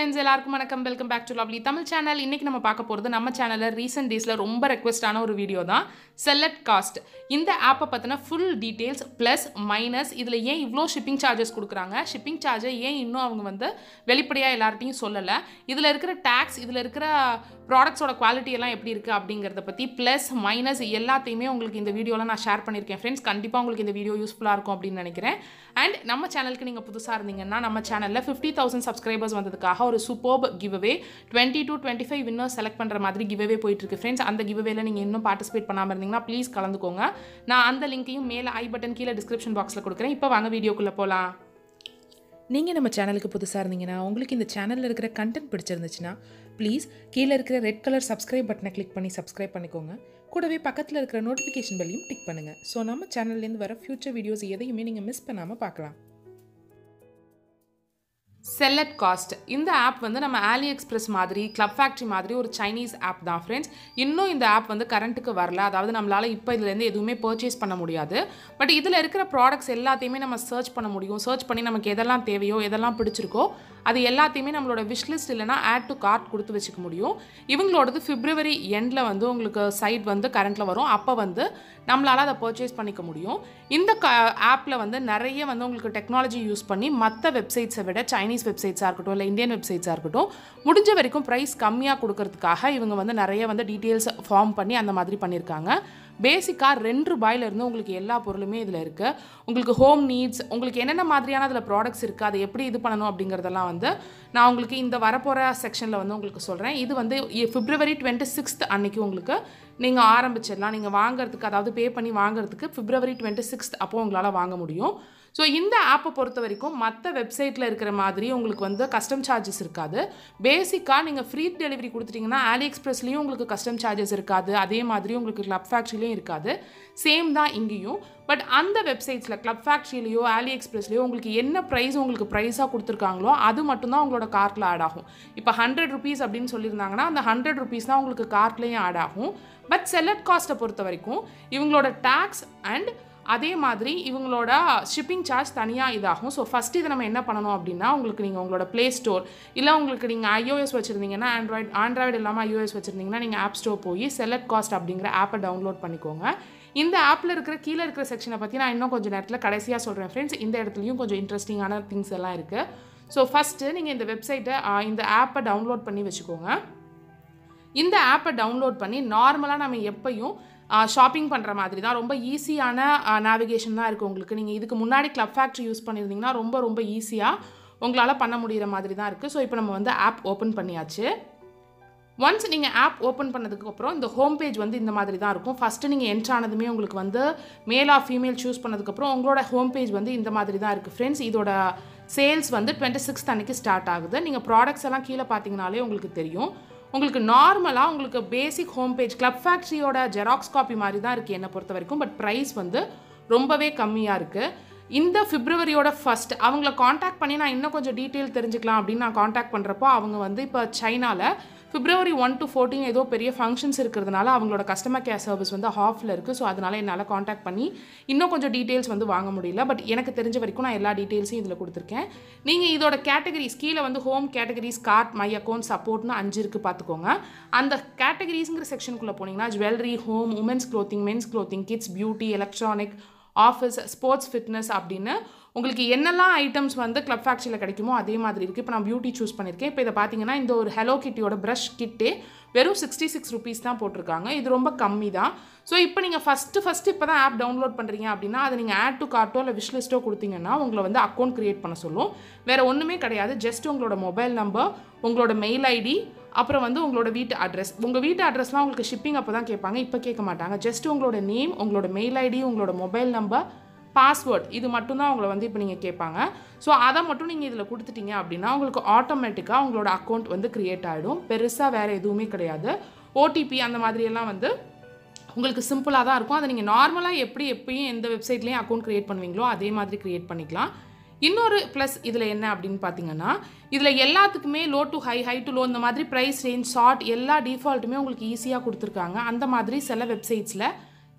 Friends எல்லாருக்கும் வணக்கம். Welcome back to lovely Tamil channel இன்னைக்கு நம்ம பார்க்க போகிறது நம்ம சேனலில் ரீசெண்ட் டேஸில் ரொம்ப ரெக்வஸ்டான ஒரு வீடியோ தான். செல்லட் காஸ்ட் இந்த ஆப்பை பற்றின ஃபுல் டீட்டெயில்ஸ் ப்ளஸ் மைனஸ் இதில் ஏன் இவ்வளோ ஷிப்பிங் சார்ஜஸ் கொடுக்குறாங்க? ஷிப்பிங் சார்ஜை ஏன் இன்னும் அவங்க வந்து வெளிப்படையாக எல்லார்ட்டையும் சொல்லலை? இதில் இருக்கிற டேக்ஸ் இதில் இருக்கிற ப்ராடக்ட்ஸோட குவாலிட்டி எல்லாம் எப்படி இருக்குது அப்படிங்கிறத பற்றி ப்ளஸ் மைனஸ் எல்லாத்தையுமே உங்களுக்கு இந்த வீடியோவில் நான் ஷேர் பண்ணியிருக்கேன். ஃப்ரெண்ட்ஸ் கண்டிப்பாக உங்களுக்கு இந்த வீடியோ யூஸ்ஃபுல்லாக இருக்கும் அப்படின்னு நினைக்கிறேன். அண்ட் நம்ம சேனலுக்கு நீங்கள் புதுசாக இருந்தீங்கன்னா நம்ம சேனலில் ஃபிஃப்டி தௌசண்ட் சப்ஸ்கிரைபர்ஸ் வந்ததுக்காக ஒரு superb giveaway twenty to twenty five winner select பண்ணுற மாதிரி கிவ்அவே போயிட்டுருக்கு ஃப்ரெண்ட்ஸ் அந்த கிவ்அவேல நீங்கள் இன்னும் பார்ட்டிசிபேட் பண்ணாமல் இருந்தீங்கன்னா ப்ளீஸ் கலந்துக்கோங்க. நான் அந்த லிங்க்கையும் மேலே ஐ பட்டன் கீழே டிஸ்கிரிப்ஷன் பாக்ஸில் கொடுக்குறேன். இப்போ வாங்க வீடியோக்குள்ளே போகலாம் நீங்கள் நம்ம சேனலுக்கு புதுசாக இருந்தீங்கன்னா உங்களுக்கு இந்த சேனலில் இருக்கிற கண்டென்ட் பிடிச்சிருந்துச்சுன்னா ப்ளீஸ் கீழே இருக்கிற ரெட் கலர் சப்ஸ்கிரைப் பட்டனை கிளிக் பண்ணி சப்ஸ்கிரைப் பண்ணிக்கோங்க. கூடவே பக்கத்தில் இருக்கிற நோட்டிஃபிகேஷன் பெல்லையும் டிக் பண்ணுங்கள் ஸோ நம்ம சேனல்லேருந்து வர ஃப்யூச்சர் வீடியோஸ் எதையுமே நீங்கள் மிஸ் பண்ணாமல் பார்க்கலாம். Sell at cost. இந்த ஆப் வந்து நம்ம ஆலி எக்ஸ்பிரஸ் மாதிரி கிளப் ஃபேக்ட்ரி மாதிரி ஒரு சைனீஸ் ஆப் தான் ஃப்ரெண்ட்ஸ் இன்னும் இந்த ஆப் வந்து கரண்ட்டுக்கு வரல. அதாவது நம்மளால் இப்போ இதுலேருந்து எதுவுமே பர்ச்சேஸ் பண்ண முடியாது. பட் இதில் இருக்கிற ப்ராடக்ட்ஸ் எல்லாத்தையுமே நம்ம சர்ச் பண்ண முடியும். சர்ச் பண்ணி நமக்கு எதெல்லாம் தேவையோ எதெல்லாம் பிடிச்சிருக்கோ அது எல்லாத்தையுமே நம்மளோட விஷ்லிஸ்ட் இல்லைனா ஆட் டு கார்ட் கொடுத்து வச்சுக்க முடியும். இவங்களோடது பிப்ரவரி எண்டில் வந்து உங்களுக்கு சைட் வந்து கரண்ட்டில் வரும். அப்போ வந்து நம்மளால் அதை பர்ச்சேஸ் பண்ணிக்க முடியும். இந்த க ஆப்பில் வந்து நிறைய வந்து உங்களுக்கு டெக்னாலஜி யூஸ் பண்ணி மற்ற வெப்சைட்ஸை விட சைனீஸ் வெப்சைட்ஸாக இருக்கட்டும் இல்லை இந்தியன் வெப்சைட்ஸாக இருக்கட்டும் முடிஞ்ச வரைக்கும் ப்ரைஸ் கம்மியாக கொடுக்கறதுக்காக இவங்க வந்து நிறைய வந்து டீட்டெயில்ஸ் ஃபார்ம் பண்ணி அந்த மாதிரி பண்ணியிருக்காங்க பேசிக்காக ரெண்டு ரூபாயிலிருந்து உங்களுக்கு எல்லா பொருளுமே இதில் இருக்குது உங்களுக்கு ஹோம் நீட்ஸ் உங்களுக்கு என்னென்ன மாதிரியான அதில் ப்ராடக்ட்ஸ் இருக்குது அதை எப்படி இது பண்ணணும் அப்படிங்கிறதெல்லாம் வந்து நான் உங்களுக்கு இந்த வரப்போகிற செக்ஷனில் வந்து உங்களுக்கு சொல்கிறேன் இது வந்து பிப்ரவரி டுவெண்ட்டி சிக்ஸ்த் அன்னைக்கு உங்களுக்கு நீங்கள் ஆரம்பிச்சிடலாம். நீங்கள் வாங்குறதுக்கு அதாவது பே பண்ணி வாங்குறதுக்கு பிப்ரவரி டுவெண்ட்டி சிக்ஸ்த் அப்போது உங்களால் வாங்க முடியும். ஸோ இந்த ஆப்பை பொறுத்த வரைக்கும் மற்ற வெப்சைட்டில் இருக்கிற மாதிரி உங்களுக்கு வந்து கஸ்டம் சார்ஜஸ் இருக்காது. பேசிக்காக நீங்கள் ஃப்ரீ டெலிவரி கொடுத்துட்டிங்கன்னா ஆலி எக்ஸ்பிரஸ்லேயும் உங்களுக்கு கஸ்டம் சார்ஜஸ் இருக்காது. அதே மாதிரி உங்களுக்கு கிளப் ஃபேக்ட்ரிலையும் இருக்காது. சேம் தான் இங்கேயும். பட் அந்த வெப்சைட்ஸில் கிளப் ஃபேக்ட்ரிலையோ ஆலி எக்ஸ்பிரஸ்லையோ உங்களுக்கு என்ன ப்ரைஸ் உங்களுக்கு ப்ரைஸாக கொடுத்துருக்காங்களோ அது மட்டும்தான் உங்களோட கார்ட்டில் ஆட் ஆகும். இப்போ ஹண்ட்ரட் ருபீஸ் அப்படின்னு சொல்லியிருந்தாங்கன்னா அந்த ஹண்ட்ரட் ருபீஸ் தான் உங்களுக்கு கார்ட்லேயும் ஆட் ஆகும். பட் செல்லட் காஸ்ட்டை பொறுத்த வரைக்கும் இவங்களோட டேக்ஸ் அண்ட் அதே மாதிரி இவங்களோட ஷிப்பிங் சார்ஜ் தனியாக இதாகும். ஸோ ஃபஸ்ட் இதை நம்ம என்ன பண்ணணும் அப்படின்னா உங்களுக்கு நீங்கள் உங்களோட ப்ளே ஸ்டோர் இல்லை உங்களுக்கு நீங்கள் ஐஓஎஸ் வச்சுருந்தீங்கன்னா ஆண்ட்ராய்டு ஆண்ட்ராய்டு இல்லாமல் ஐஓஎஸ் வச்சுருந்தீங்கன்னா நீங்கள் ஆப் ஸ்டோர் போய் செலக்ட் காஸ்ட் அப்படிங்கிற ஆப்பை டவுன்லோட் பண்ணிக்கோங்க. இந்த ஆப்பில் இருக்கிற கீழே இருக்கிற செக்ஷனை பற்றி நான் இன்னும் கொஞ்சம் நேரத்தில் கடைசியாக சொல்கிறேன் ஃப்ரெண்ட்ஸ் இந்த இடத்துலையும் கொஞ்சம் இன்ட்ரெஸ்டிங்கான திங்ஸ் எல்லாம் இருக்குது ஸோ ஃபஸ்ட்டு நீங்கள் இந்த வெப்சைட்டை இந்த ஆப்பை டவுன்லோட் பண்ணி வச்சுக்கோங்க. இந்த ஆப்பை டவுன்லோட் பண்ணி நார்மலாக நம்ம எப்பையும் ஷாப்பிங் பண்ணுற மாதிரி தான். ரொம்ப ஈஸியான நேவிகேஷன் தான் இருக்குது உங்களுக்கு. நீங்கள் இதுக்கு முன்னாடி க்ளப் ஃபேக்ட்ரி யூஸ் பண்ணியிருந்தீங்கன்னா ரொம்ப ரொம்ப ஈஸியாக உங்களால் பண்ண முடிகிற மாதிரி தான் இருக்குது ஸோ இப்போ நம்ம வந்து ஆப் ஓப்பன் பண்ணியாச்சு. ஒன்ஸ் நீங்கள் ஆப் ஓப்பன் பண்ணதுக்கப்புறம் இந்த ஹோம் பேஜ் வந்து இந்த மாதிரி தான் இருக்கும். ஃபஸ்ட்டு நீங்கள் என்ட்ரு ஆனதுமே உங்களுக்கு வந்து மேல் ஆர் ஃபீமேல் சூஸ் பண்ணதுக்கப்புறம் உங்களோட ஹோம் பேஜ் வந்து இந்த மாதிரி தான் இருக்குது ஃப்ரெண்ட்ஸ் இதோட சேல்ஸ் வந்து டுவெண்ட்டி சிக்ஸ்த் அன்றைக்கி ஸ்டார்ட் ஆகுது. நீங்கள் ப்ராடக்ட்ஸ் எல்லாம் கீழே பார்த்தீங்கனாலே உங்களுக்கு தெரியும். உங்களுக்கு நார்மலாக உங்களுக்கு பேசிக் ஹோம் பேஜ் கிளப் ஃபேக்ட்ரியோட ஜெராக்ஸ் காப்பி மாதிரி தான் இருக்குது என்னை பொறுத்த வரைக்கும் பட் ப்ரைஸ் வந்து ரொம்பவே கம்மியாக இருக்குது இந்த பிப்ரவரியோட ஃபஸ்ட் அவங்கள காண்டாக்ட் பண்ணி நான் இன்னும் கொஞ்சம் டீட்டெயில் தெரிஞ்சுக்கலாம் அப்படின்னு நான் காண்டாக்ட் பண்ணுறப்போ அவங்க வந்து இப்போ சைனாவில் பிப்ரவரி ஒன் டு ஃபோர்டீன் ஏதோ பெரிய ஃபங்க்ஷன்ஸ் இருக்கிறதுனால அவங்களோட கஸ்டமர் கேர் சர்வீஸ் வந்து ஹாஃபில் இருக்குது ஸோ அதனால் என்னால் காண்டாக்ட் பண்ணி இன்னும் கொஞ்சம் டீட்டெயில்ஸ் வந்து வாங்க முடியல. பட் எனக்கு தெரிஞ்ச வரைக்கும் நான் எல்லா டீட்டெயில்ஸையும் இதில் கொடுத்துருக்கேன். நீங்கள் இதோட கேட்டகரிஸ் கீழே வந்து home categories cart my account சப்போர்ட்னு அஞ்சு இருக்குது பார்த்துக்கோங்க அந்த கேட்டகரிஸுங்கிற செக்ஷனுக்குள்ளே போனீங்கன்னா jewellery home women's clothing men's clothing kids beauty electronic office sports fitness அப்படின்னு உங்களுக்கு என்னெல்லாம் ஐட்டம்ஸ் வந்து கிளப் ஃபேக்ட்ரியில் கிடைக்குமோ அதே மாதிரி இருக்குது இப்போ நான் பியூட்டி சூஸ் பண்ணியிருக்கேன் இப்போ இதை பார்த்தீங்கன்னா இந்த ஒரு ஹெலோ கிட்டியோட ப்ரஷ் கிட்டே வெறும் சிக்ஸ்டி சிக்ஸ் ருபீஸ் தான் போட்டிருக்காங்க. இது ரொம்ப கம்மி தான். ஸோ இப்போ நீங்கள் ஃபஸ்ட்டு ஃபஸ்ட்டு இப்போ தான் ஆப் டவுன்லோட் பண்ணுறீங்க அப்படின்னா அதை நீங்கள் ஆட் டு கார்ட்டோ இல்லை விஷ்லிஸ்ட்டோ கொடுத்தீங்கன்னா உங்களை வந்து அக்கௌண்ட் க்ரியேட் பண்ண சொல்லும். வேறு ஒன்றுமே கிடையாது. ஜஸ்ட் உங்களோட மொபைல் நம்பர் உங்களோட மெயில் ஐடி அப்புறம் வந்து உங்களோட வீட்டு அட்ரஸ் உங்கள் வீட்டு அட்ரஸ்லாம் உங்களுக்கு ஷிப்பிங் அப்போ தான் கேட்பாங்க. இப்போ கேட்க மாட்டாங்க. ஜஸ்ட் உங்களோட நேம் உங்களோட மெயில் ஐடி உங்களோட மொபைல் நம்பர் பாஸ்வேர்ட் இது மட்டும்தான் உங்களை வந்து இப்போ நீங்கள் கேட்பாங்க. ஸோ அதை மட்டும் நீங்கள் இதில் கொடுத்துட்டீங்க அப்படின்னா உங்களுக்கு ஆட்டோமேட்டிக்காக உங்களோட அக்கௌண்ட் வந்து க்ரியேட் ஆகிடும் பெருசாக வேறு எதுவுமே கிடையாது. ஓடிபி அந்த மாதிரியெல்லாம் வந்து உங்களுக்கு சிம்பிளாக தான் இருக்கும். அதை நீங்கள் நார்மலாக எப்படி எப்பயும் எந்த வெப்சைட்லேயும் அக்கௌண்ட் க்ரியேட் பண்ணுவீங்களோ அதே மாதிரி க்ரியேட் பண்ணிக்கலாம். இன்னொரு ப்ளஸ் இதில் என்ன அப்படின்னு பார்த்தீங்கன்னா இதில் எல்லாத்துக்குமே low to high high to low இந்த மாதிரி ப்ரைஸ் ரேஞ்ச் ஷார்ட் எல்லா டிஃபால்ட்டுமே உங்களுக்கு ஈஸியாக கொடுத்துருக்காங்க. அந்த மாதிரி சில வெப்சைட்ஸில்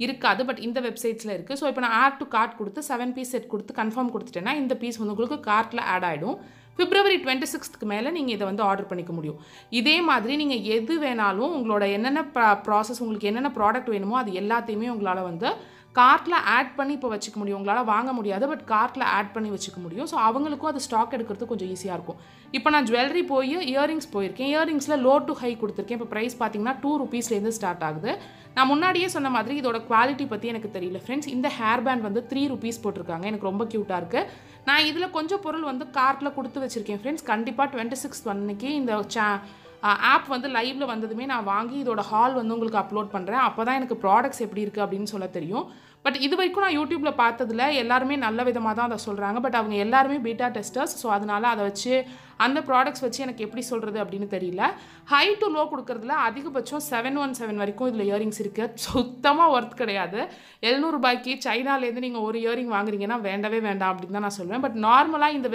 இருக்காது பட் இந்த வெப்சைட்ஸில் இருக்குது ஸோ இப்போ நான் ஆட் டு கார்ட் கொடுத்து செவன் பீஸ் செட் கொடுத்து கன்ஃபார்ம் கொடுத்துட்டேன்னா இந்த பீஸ் வந்து உங்களுக்கு கார்ட்டில் ஆட் ஆகிடும் பிப்ரவரி டுவெண்ட்டி சிக்ஸ்த்துக்கு மேலே நீங்கள் இதை வந்து ஆர்டர் பண்ணிக்க முடியும். இதே மாதிரி நீங்கள் எது வேணாலும் உங்களோட என்னென்ன ப்ராசஸ் உங்களுக்கு என்னென்ன ப்ராடக்ட் வேணுமோ அது எல்லாத்தையுமே உங்களால் வந்து கார்ட்டில் ஆட் பண்ணி இப்போ வச்சுக்க முடியும். உங்களால் வாங்க முடியாது பட் கார்ட்டில் ஆட் பண்ணி வச்சுக்க முடியும். ஸோ அவங்களுக்கும் அது ஸ்டாக் எடுக்கிறது கொஞ்சம் ஈஸியாக இருக்கும். இப்போ நான் ஜுவல்லரி போய் இயரிங்ஸ் போயிருக்கேன். இயரிங்ஸில் லோ டு ஹை கொடுத்துருக்கேன். இப்போ ப்ரைஸ் பார்த்தீங்கன்னா டூ ருபீஸ்லேருந்து ஸ்டார்ட் ஆகுது. நான் முன்னாடியே சொன்ன மாதிரி இதோட குவாலிட்டி பற்றி எனக்கு தெரியல ஃப்ரெண்ட்ஸ் இந்த ஹேர் பேண்ட் வந்து த்ரீ ருபீஸ் போட்டிருக்காங்க. எனக்கு ரொம்ப க்யூட்டாக இருக்குது நான் இதில் கொஞ்சம் பொருள் வந்து கார்ட்டில் கொடுத்து வச்சுருக்கேன் ஃப்ரெண்ட்ஸ் கண்டிப்பாக டுவெண்ட்டி சிக்ஸ் அன்னைக்கு இந்த சே ஆப் வந்து லைவில் வந்ததுமே நான் வாங்கி இதோட ஹால் வந்து உங்களுக்கு அப்லோட் பண்ணுறேன் அப்போ தான் எனக்கு ப்ராடக்ட்ஸ் எப்படி இருக்குது அப்படின்னு சொல்ல தெரியும். பட் இது வரைக்கும் நான் யூடியூப்பில் பார்த்ததில் எல்லாருமே நல்ல விதமாக தான் அதை சொல்கிறாங்க பட் அவங்க எல்லாருமே பீட்டா டெஸ்டர்ஸ் ஸோ அதனால அதை வச்சு அந்த ப்ராடக்ட்ஸ் வச்சு எனக்கு எப்படி சொல்கிறது அப்படின்னு தெரியல. ஹை டு லோ கொடுக்குறதுல அதிகபட்சம் செவன் ஒன் செவன் வரைக்கும் இதில் இயரிங்ஸ் இருக்குது சுத்தமாக ஒர்த் கிடையாது. எழுநூறுபாய்க்கு சைனாலேருந்து நீங்கள் ஒரு இயரிங் வாங்குறீங்கன்னா வேண்டவே வேண்டாம் அப்படின்னு தான் நான் சொல்லுவேன் பட் நார்மலாக இந்த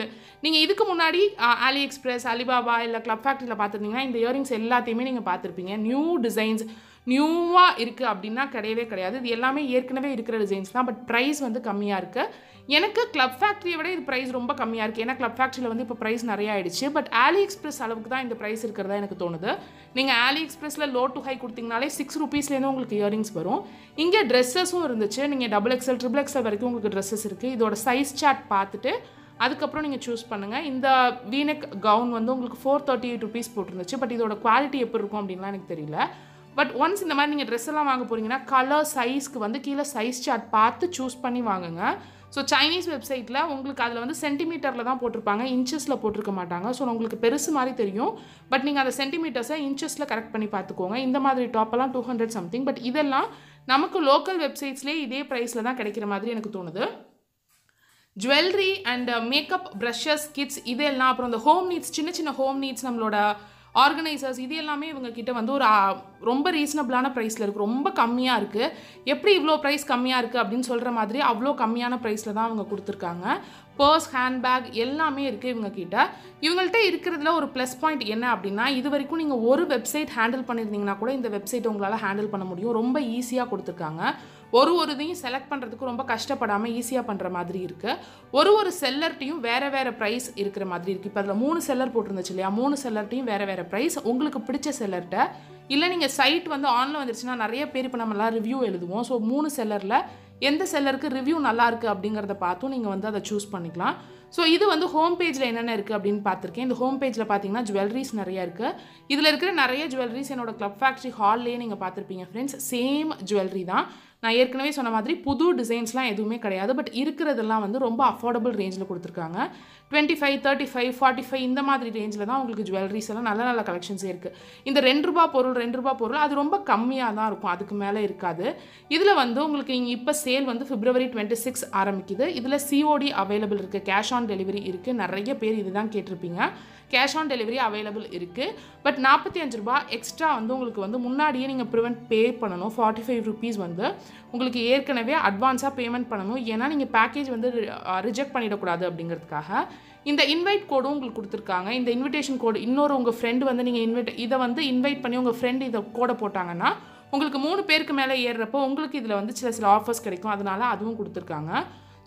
நீங்கள் இதுக்கு முன்னாடி ஆலி எக்ஸ்பிரஸ் அலிபாபா இல்லை க்ளப் ஃபேக்ட்ரியில் பார்த்துருந்தீங்கன்னா இந்த இயரிங்ஸ் எல்லாத்தையுமே நீங்கள் பார்த்துருப்பீங்க. நியூ டிசைன்ஸ் நியூவாக இருக்குது அப்படின்னா கிடையவே கிடையாது. இது எல்லாமே ஏற்கனவே இருக்கிற டிசைன்ஸ் தான். பட் ப்ரைஸ் வந்து கம்மியாக இருக்குது எனக்கு கிளப் ஃபேக்ட்ரியை விட இது ப்ரைஸ் ரொம்ப கம்மியாக இருக்குது ஏன்னா கிளப் ஃபேக்ட்ரியில் வந்து இப்போ ப்ரைஸ் நிறைய ஆயிடுச்சு. பட் ஆலி எக்ஸ்பிரஸ் அளவுக்கு தான் இந்த ப்ரைஸ் இருக்கிறதா எனக்கு தோணுது. நீங்கள் ஆலி எக்ஸ்பிரஸில் லோ டு ஹை கொடுத்தீங்கனாலே சிக்ஸ் ருபீஸ்லேருந்து உங்களுக்கு இயரிங்ஸ் வரும். இங்கே ட்ரெஸ்ஸஸும் இருந்துச்சு. நீங்கள் டபுள் எக்ஸ்எல் ட்ரிபிள் எக்ஸ்எல் வரைக்கும் உங்களுக்கு ட்ரெஸ்ஸஸ் இருக்குது இதோட சைஸ் சார்ட் பார்த்துட்டு அதுக்கப்புறம் நீங்கள் சூஸ் பண்ணுங்கள் இந்த வீனக் கவுன் வந்து உங்களுக்கு ஃபோர் தேர்ட்டி எயிட் ருபீஸ் போட்டிருந்துச்சு. பட் இதோட குவாலிட்டி எப்படி இருக்கும் அப்படின்லாம் எனக்கு தெரியல. பட் ஒன்ஸ் இந்த மாதிரி நீங்கள் ட்ரெஸ் எல்லாம் வாங்க போகிறீங்கன்னா கலர் சைஸ்க்கு வந்து கீழே சைஸ் சார்ட் பார்த்து சூஸ் பண்ணி வாங்குங்க. ஸோ சைனீஸ் வெப்சைட்டில் உங்களுக்கு அதில் வந்து சென்டிமீட்டரில் தான் போட்டிருப்பாங்க. இன்ச்சஸில் போட்டிருக்க மாட்டாங்க. ஸோ உங்களுக்கு பெருசு மாதிரி தெரியும். பட் நீங்கள் அந்த சென்டிமீட்டர்ஸை இன்ச்சஸில் கரெக்ட் பண்ணி பார்த்துக்கோங்க. இந்த மாதிரி டாப்பெல்லாம் டூ ஹண்ட்ரட் சம்திங் பட் இதெல்லாம் நமக்கு லோக்கல் வெப்சைட்ஸ்லேயே இதே ப்ரைஸில் தான் கிடைக்கிற மாதிரி எனக்கு தோணுது. Jewellery and makeup brushes kids இதெல்லாம் அப்புறம் இந்த ஹோம் நீட்ஸ் சின்ன சின்ன ஹோம் நீட்ஸ் நம்மளோட ஆர்கனைசர்ஸ் இது எல்லாமே இவங்க கிட்ட வந்து ஒரு ரொம்ப ரீசனபிளான ப்ரைஸில் இருக்குது ரொம்ப கம்மியாக இருக்குது எப்படி இவ்வளோ ப்ரைஸ் கம்மியாக இருக்குது அப்படின்னு சொல்கிற மாதிரி அவ்வளோ கம்மியான ப்ரைஸில் தான் அவங்க கொடுத்துருக்காங்க. பர்ஸ் ஹேண்ட்பேக் எல்லாமே இருக்குது இவங்க கிட்ட. இவங்கள்ட்ட இருக்கிறதுல ஒரு ப்ளஸ் பாயிண்ட் என்ன அப்படின்னா இது வரைக்கும் நீங்கள் ஒரு வெப்சைட் ஹேண்டில் பண்ணியிருந்தீங்கன்னா கூட இந்த வெப்சைட் உங்களால் ஹேண்டில் பண்ண முடியும். ரொம்ப ஈஸியாக கொடுத்துருக்காங்க. ஒரு ஒரு இதையும் செலக்ட் பண்ணுறதுக்கு ரொம்ப கஷ்டப்படாமல் ஈஸியாக பண்ணுற மாதிரி இருக்குது ஒரு ஒரு செல்லர்ட்டையும் வேறு வேறு ப்ரைஸ் இருக்கிற மாதிரி இருக்குது இப்போ அதில் மூணு செல்லர் போட்டிருந்துச்சு இல்லையா? மூணு செல்லர்ட்டையும் வேறு வேறு ப்ரைஸ் உங்களுக்கு பிடிச்ச செல்லர்கிட்ட இல்லை நீங்கள் சைட் வந்து ஆன்லைன் வந்துருச்சுன்னா நிறைய பேர் இப்போ நம்மளாம் ரிவ்யூ எழுதுவோம். ஸோ மூணு செல்லரில் எந்த செல்லருக்கு ரிவ்யூ நல்லாயிருக்கு அப்படிங்கிறத பார்த்தும் நீங்கள் வந்து அதை சூஸ் பண்ணிக்கலாம். ஸோ இது வந்து ஹோம் பேஜில் என்னென்ன இருக்குது அப்படின்னு பார்த்துருக்கேன். இந்த ஹோம் பேஜில் பார்த்தீங்கன்னா ஜுவல்லரிஸ் நிறைய இருக்குது இதில் இருக்கிற நிறைய ஜுவல்லரிஸ் என்னோட க்ளப் ஃபேக்ட்ரி ஹால்லேயே நீங்கள் பார்த்துருப்பீங்க ஃப்ரெண்ட்ஸ் சேம் ஜுவல்லரி தான். நான் ஏற்கனவே சொன்ன மாதிரி புது டிசைன்ஸ்லாம் எதுவுமே கிடையாது பட் இருக்கிறதெல்லாம் வந்து ரொம்ப அஃபோர்டபுள் ரேஞ்சில் கொடுத்துருக்காங்க. Twenty five thirty five forty five இந்த மாதிரி ரேஞ்சில் தான் உங்களுக்கு ஜுவல்லரிஸ் எல்லாம் நல்ல நல்ல கலெக்ஷன்ஸே இருக்குது இந்த ரெண்டு ரூபா பொருள் ரெண்டு ரூபா பொருள் அது ரொம்ப கம்மியாக தான் இருக்கும் அதுக்கு மேலே இருக்காது. இதில் வந்து உங்களுக்கு இங்கே இப்போ சேல் வந்து பிப்ரவரி டுவெண்ட்டி சிக்ஸ் ஆரம்பிக்குது. இதில் சிஓடி அவைலபிள் இருக்குது கேஷ் ஆன் டெலிவரி இருக்குது நிறைய பேர் இதுதான் கேட்டிருப்பீங்க. கேஷ் ஆன் டெலிவரி அவைலபிள் இருக்குது பட் நாற்பத்தி அஞ்சு ரூபா எக்ஸ்ட்ரா வந்து உங்களுக்கு வந்து முன்னாடியே நீங்கள் ப்ரிவெண்ட் பே பண்ணணும். ஃபார்ட்டி ஃபைவ் ருபீஸ் வந்து உங்களுக்கு ஏற்கனவே அட்வான்ஸாக பேமெண்ட் பண்ணணும். ஏன்னா நீங்கள் பேக்கேஜ் வந்து ரிஜெக்ட் பண்ணிடக்கூடாது அப்படிங்கிறதுக்காக. இந்த இன்வைட் கோடும் உங்களுக்கு கொடுத்துருக்காங்க. இந்த இன்விடேஷன் கோடு இன்னொரு உங்கள் ஃப்ரெண்டு வந்து நீங்கள் இன்வைட் இதை வந்து இன்வைட் பண்ணி உங்கள் ஃப்ரெண்டு இதை கோடை போட்டாங்கன்னா உங்களுக்கு மூணு பேருக்கு மேலே ஏறுறப்போ உங்களுக்கு இதில் வந்து சில சில ஆஃபர்ஸ் கிடைக்கும். அதனால அதுவும் கொடுத்துருக்காங்க.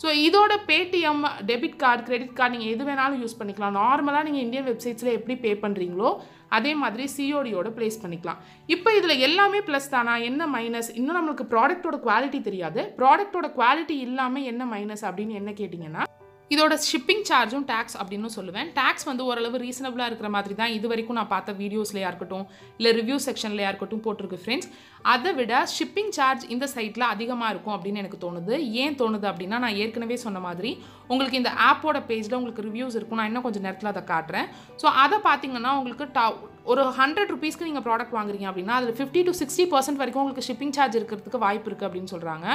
ஸோ இதோட Paytm debit card credit card நீங்கள் எது வேணாலும் யூஸ் பண்ணிக்கலாம். நார்மலாக நீங்கள் இந்தியன் வெப்சைட்ஸில் எப்படி பே பண்ணுறீங்களோ அதே மாதிரி சிஓடியோட ப்ளேஸ் பண்ணிக்கலாம். இப்போ இதில் எல்லாமே ப்ளஸ் தானா? என்ன மைனஸ் இன்னும் நம்மளுக்கு ப்ராடக்ட்டோட குவாலிட்டி தெரியாது. ப்ராடக்ட்டோட குவாலிட்டி இல்லாமல் என்ன மைனஸ் அப்படின்னு என்ன கேட்டிங்கன்னா இதோட ஷிப்பிங் சார்ஜும் டேக்ஸ் அப்படின்னு சொல்லுவேன். டேக்ஸ் வந்து ஓரளவு ரீசனபிளாக இருக்கிற மாதிரி தான் இது வரைக்கும் நான் பார்த்த வீடியோஸ்லையா இருக்கட்டும் இல்லை ரிவ்யூ செக்ஷன்லையாக இருக்கட்டும் போட்டிருக்கு ஃப்ரெண்ட்ஸ் அதை விட ஷிப்பிங் சார்ஜ் இந்த சைட்டில் அதிகமாக இருக்கும் அப்படின்னு எனக்கு தோணுது. ஏன் தோணுது அப்படின்னா நான் ஏற்கனவே சொன்ன மாதிரி உங்களுக்கு இந்த ஆப்போட பேஜில் உங்களுக்கு ரிவ்யூஸ் இருக்கும். நான் இன்னும் கொஞ்சம் நேரத்தில் அதை காட்டுறேன். ஸோ அதை பார்த்தீங்கன்னா உங்களுக்கு டா ஒரு ஹண்ட்ரட் ருபீஸ்க்கு நீங்கள் ப்ராடக்ட் வாங்குறீங்க அப்படின்னா அதில் ஃபிஃப்டி டு சிக்ஸ்டி பர்சன்ட் வரைக்கும் உங்களுக்கு ஷிப்பிங் சார்ஜ் இருக்கிறதுக்கு வாய்ப்பு இருக்குது அப்படின்னு சொல்கிறாங்க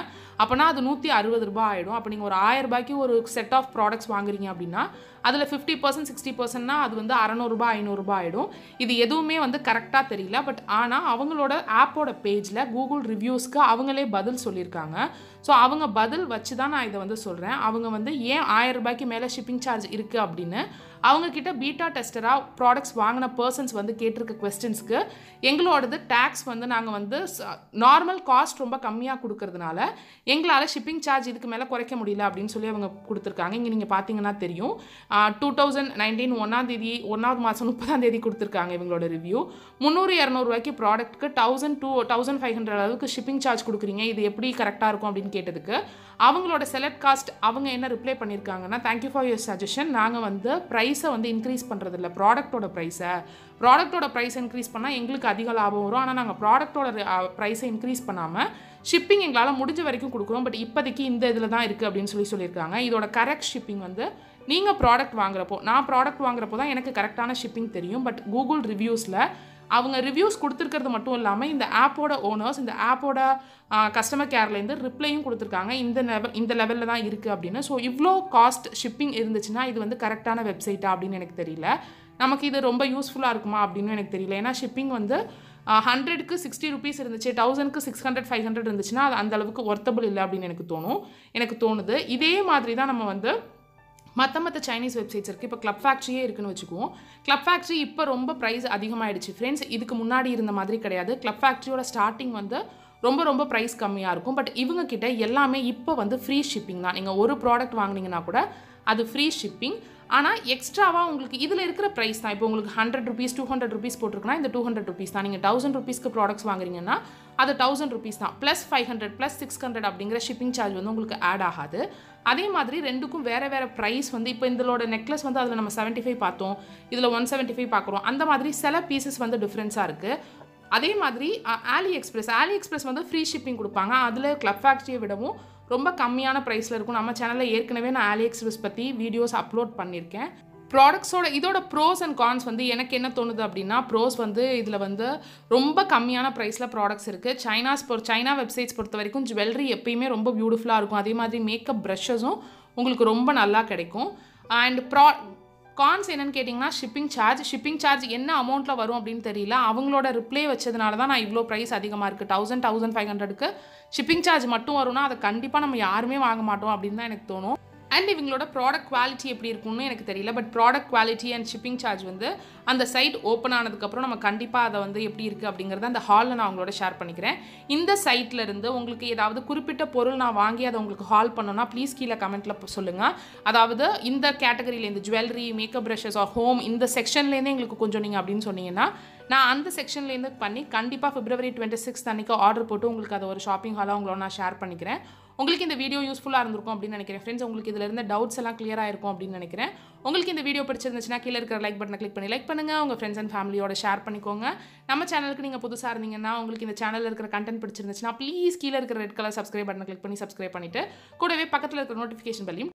அப்போனா அது நூற்றி அறுபது ரூபாய் ஆகிடும் அப்போ நீங்கள் ஒரு ஆயிரம் ரூபாய்க்கு ஒரு செட் ஆஃப் ப்ராடக்ட்ஸ் வாங்குறீங்க அப்படின்னா அதில் ஃபிஃப்டி பர்சன்ட் சிக்ஸ்டி பர்சன்ட்னா அது வந்து அறநூறுபா ஐநூறுரூபா ஆகிடும் இது எதுவுமே வந்து கரெக்டாக தெரியல. பட் ஆனால் அவங்களோட ஆப்போட பேஜில் கூகுள் ரிவ்யூஸ்க்கு அவங்களே பதில் சொல்லியிருக்காங்க. ஸோ அவங்க பதில் வச்சு தான் நான் இதை வந்து சொல்கிறேன் அவங்க வந்து ஏன் ஆயிரம் ரூபாய்க்கு மேலே ஷிப்பிங் சார்ஜ் இருக்குது அப்படின்னு அவங்கக்கிட்ட பீட்டா டெஸ்டராக ப்ராடக்ட்ஸ் வாங்கின பர்சன்ஸ் வந்து கேட்டிருக்க கொஸ்டின்ஸ்க்கு எங்களோடது டேக்ஸ் வந்து நாங்கள் வந்து நார்மல் காஸ்ட் ரொம்ப கம்மியாக கொடுக்கறதுனால எங்களால் ஷிப்பிங் சார்ஜ் இதுக்கு மேலே குறைக்க முடியல அப்படின்னு சொல்லி அவங்க கொடுத்துருக்காங்க. இங்கே நீங்கள் பார்த்தீங்கன்னா தெரியும். டூ தௌசண்ட் நைன்டீன் ஒன்றாம் தேதி ஒன்றாவது மாதம் முப்பதாம் தேதி கொடுத்துருக்காங்க இவங்களோட ரிவ்யூ முந்நூறு இரநூறுவாய்க்கு ப்ராடக்ட்டுக்கு thousand two thousand five hundred அளவுக்கு ஷிப்பிங் சார்ஜ் கொடுக்குறீங்க. இது எப்படி கரெக்டாக இருக்கும் அப்படின்னு கேட்டதுக்கு அவங்களோட செலக்ட் காஸ்ட் அவங்க என்ன ரிப்ளை பண்ணியிருக்காங்கன்னா தேங்க்யூ ஃபார் யுவர் சஜஷன் நாங்கள் வந்து ப்ரைஸ் வந்து இன்க்ரீஸ் பண்ணுறதில்ல ப்ராடக்ட்டோட ப்ரைஸை ப்ராடக்ட்டோட ப்ரைஸ் இன்க்ரீஸ் பண்ணால் எங்களுக்கு அதிக லாபம் வரும். ஆனால் நாங்கள் ப்ராடக்ட்டோட ப்ரைஸை இன்க்ரீஸ் பண்ணாமல் ஷிப்பிங் எங்களால் முடிஞ்ச வரைக்கும் கொடுக்குறோம். பட் இப்போதைக்கு இந்த இதில் தான் இருக்குது அப்படின்னு சொல்லி சொல்லியிருக்காங்க. இதோட கரெக்ட் ஷிப்பிங் வந்து நீங்கள் ப்ராடக்ட் வாங்குறப்போ நான் ப்ராடக்ட் வாங்குறப்போ தான் எனக்கு கரெக்டான ஷிப்பிங் தெரியும். பட் கூகுள் ரிவ்யூஸில் அவங்க ரிவ்யூஸ் கொடுத்துருக்கிறது மட்டும் இல்லாமல் இந்த ஆப்போட ஓனர்ஸ் இந்த ஆப்போட கஸ்டமர் கேர்லேருந்து ரிப்ளையும் கொடுத்துருக்காங்க. இந்த லெவல் இந்த லெவலில் தான் இருக்குது அப்படின்னு. ஸோ இவ்வளோ காஸ்ட் ஷிப்பிங் இருந்துச்சுன்னா இது வந்து கரெக்டான வெப்சைட்டா அப்படின்னு எனக்கு தெரியல. நமக்கு இது ரொம்ப யூஸ்ஃபுல்லாக இருக்குமா அப்படின்னு எனக்கு தெரியல. ஏன்னா ஷிப்பிங் வந்து ஹண்ட்ரடுக்கு சிக்ஸ்டி ருபீஸ் இருந்துச்சு தௌசண்ட்க்கு சிக்ஸ் ஹண்ட்ரட் ஃபைவ் ஹண்ட்ரட் இருந்துச்சுன்னா அது அந்த அளவுக்கு ஒர்த்தபிள் இல்லை அப்படின்னு எனக்கு தோணும். எனக்கு தோணுது. இதே மாதிரி தான் நம்ம வந்து மற்ற மற்ற சைனீஸ் வெப்சைட்ஸ் இருக்குது இப்போ கிளப் ஃபேக்ட்ரியே இருக்குன்னு வச்சுக்குவோம். கிளப் ஃபேக்ட்ரி இப்போ ரொம்ப ப்ரைஸ் அதிகமாகிடுச்சு ஃப்ரெண்ட்ஸ் இதுக்கு முன்னாடி இருந்த மாதிரி கிடையாது. கிளப் ஃபேக்ட்ரியோட ஸ்டார்டிங் வந்து ரொம்ப ரொம்ப ப்ரைஸ் கம்மியாக இருக்கும். பட் இவங்கக்கிட்ட எல்லாமே இப்போ வந்து ஃப்ரீ ஷிப்பிங் தான். நீங்கள் ஒரு ப்ராடக்ட் வாங்குனீங்கன்னா கூட அது ஃப்ரீ ஷிப்பிங் ஆனால் எக்ஸ்ட்ராவாக உங்களுக்கு இதில் இருக்கிற ப்ரைஸ் தான். இப்போ உங்களுக்கு hundred rupees two hundred rupees போட்டிருக்குன்னா இந்த டூ ஹண்ட்ரட் ருபீஸ் தான். நீங்கள் தௌசண்ட் ருபீஸ்க்கு ப்ராடக்ட்ஸ் வாங்குறீங்கன்னா அது தௌசண்ட் ருபீஸ் தான். Plus five hundred plus six hundred அப்படிங்கிற ஷிப்பிங் சார்ஜ் வந்து உங்களுக்கு ஆட் ஆகாது. அதே மாதிரி ரெண்டுக்கும் வேறு வேறு ப்ரைஸ் வந்து இப்போ இதோட நெக்லஸ் வந்து அதில் நம்ம செவன்ட்டி ஃபைவ் பார்த்தோம். இதில் ஒன் செவன்ட்டி ஃபைவ் பார்க்குறோம். அந்த மாதிரி சில பீசஸ் வந்து டிஃப்ரென்ஸாக இருக்குது அதே மாதிரி ஆலி எக்ஸ்பிரஸ் ஆலி எக்ஸ்பிரஸ் வந்து ஃப்ரீ ஷிப்பிங் கொடுப்பாங்க. அதில் கிளப் ஃபேக்ட்ரியை விடவும் ரொம்ப கம்மியான ப்ரைஸில் இருக்கும். நம்ம சேனலில் ஏற்கனவே நான் ஆலி எக்ஸ்பிரஸ் பற்றி வீடியோஸ் அப்லோட் பண்ணியிருக்கேன் ப்ராடக்ட்ஸோட இதோட ப்ரோஸ் அண்ட் கான்ஸ் வந்து எனக்கு என்ன தோணுது அப்படின்னா ப்ரோஸ் வந்து இதில் வந்து ரொம்ப கம்மியான ப்ரைஸில் ப்ராடக்ட்ஸ் இருக்குது சைனாஸ் பொறு சைனா வெப்சைட்ஸ் பொறுத்த வரைக்கும் ஜுவல்லரி எப்பயுமே ரொம்ப பியூட்டிஃபுல்லாக இருக்கும். அதே மாதிரி மேக்கப் ப்ரஷஸும் உங்களுக்கு ரொம்ப நல்லா கிடைக்கும். அண்ட் ப்ரா கான்ஸ் என்னன்னு கேட்டிங்கன்னா ஷிப்பிங் சார்ஜ் ஷிப்பிங் சார்ஜ் என்ன அமௌண்ட்டில் வரும் அப்படின்னு தெரியல. அவங்களோட ரிப்ளை வச்சதுனால தான் நான் இவ்வளோ ப்ரைஸ் அதிகமாக இருக்குது தௌசண்ட் தௌசண்ட் ஃபைவ் ஹண்ட்ரடுக்கு ஷிப்பிங் சார்ஜ் மட்டும் வரும்னா அதை கண்டிப்பாக நம்ம யாருமே வாங்க மாட்டோம் அப்படின்னு தான் எனக்கு தோணும். அண்ட் இவங்களோட ப்ராடக்ட் குவாலிட்டி எப்படி இருக்கும்னு எனக்கு தெரியல. But product quality and shipping charge வந்து அந்த சைட் ஓப்பன் ஆனதுக்கப்புறம் நம்ம கண்டிப்பாக அதை வந்து எப்படி இருக்குது அப்படிங்கிறத அந்த ஹாலில் நான் உங்களோட ஷேர் பண்ணிக்கிறேன். இந்த சைட்டில் இருந்து உங்களுக்கு ஏதாவது குறிப்பிட்ட பொருள் நான் வாங்கி அதை உங்களுக்கு ஹால் பண்ணோன்னா ப்ளீஸ் கீழே கமெண்ட்டில் சொல்லுங்கள் அதாவது இந்த கேட்டகரியிலேருந்து jewellery makeup brushes or home இந்த செக்ஷன்லேருந்தே எங்களுக்கு கொஞ்சம் நீங்கள் அப்படின்னு சொன்னீங்கன்னா நான் அந்த செக்ஷன்லேருந்து பண்ணி கண்டிப்பாக பிப்ரவரி டுவெண்ட்டி சிக்ஸ் அன்றைக்கி ஆர்டர் போட்டு உங்களுக்கு அதை ஒரு ஷாப்பிங் ஹாலாக உங்களோட நான் ஷேர் பண்ணிக்கிறேன். உங்களுக்கு இந்த வீடியோ யூஸ்ஃபுல்லாக இருந்திருக்கும் அப்படின்னு நினைக்கிறேன். ஃப்ரெண்ட்ஸ் உங்களுக்கு இதில் இருந்த டவுட்ஸ் எல்லாம் கிளியராக இருக்கும் அப்படின்னு நினைக்கிறேன். உங்களுக்கு இந்த வீடியோ பிடிச்சிருந்துச்சுன்னா கீழே இருக்கிற லைக் பட்டனை கிளிக் பண்ணி லைக் பண்ணுங்கள் உங்கள் ஃப்ரெண்ட்ஸ் அண்ட் ஃபேமிலியோட ஷேர் பண்ணிக்கோங்க. நம்ம சேனலுக்கு நீங்கள் புதுசாக இருந்தீங்கன்னா உங்களுக்கு இந்த சேனலில் இருக்கிற கண்டென்ட் பிடிச்சிருந்துச்சுன்னா ப்ளீஸ் கீழே இருக்கிற ரெட் கலர் சப்ஸ்கிரைப் பட்டனை கிளிக் பண்ணி சப்ஸ்கிரைப் பண்ணிவிட்டு கூடவே பக்கத்தில் இருக்கிற நோட்டிஃபிகேஷன் பெல்லையும்